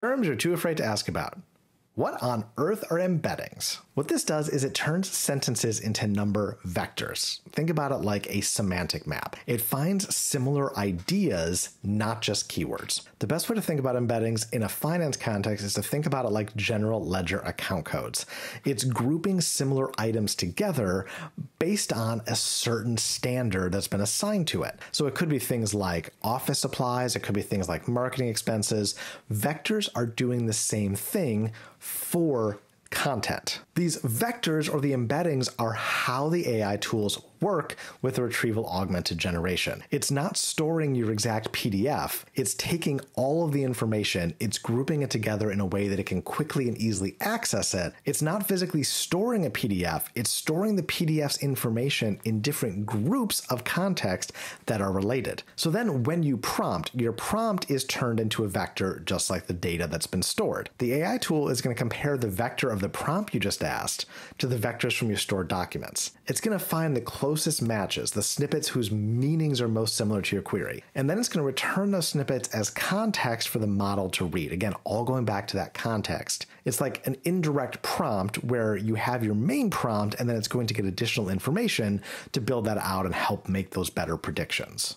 Terms you're too afraid to ask about. What on earth are embeddings? What this does is it turns sentences into number vectors. Think about it like a semantic map. It finds similar ideas, not just keywords. The best way to think about embeddings in a finance context is to think about it like general ledger account codes. It's grouping similar items together based on a certain standard that's been assigned to it. So it could be things like office supplies, it could be things like marketing expenses. Vectors are doing the same thing for content. These vectors or the embeddings are how the AI tools work with the retrieval augmented generation. It's not storing your exact PDF, it's taking all of the information, it's grouping it together in a way that it can quickly and easily access it. It's not physically storing a PDF, it's storing the PDF's information in different groups of context that are related. So then when you prompt, your prompt is turned into a vector just like the data that's been stored. The AI tool is going to compare the vector of the prompt you just asked to the vectors from your stored documents. It's going to find the closest closest matches, the snippets whose meanings are most similar to your query. And then it's going to return those snippets as context for the model to read. Again, all going back to that context. It's like an indirect prompt where you have your main prompt and then it's going to get additional information to build that out and help make those better predictions.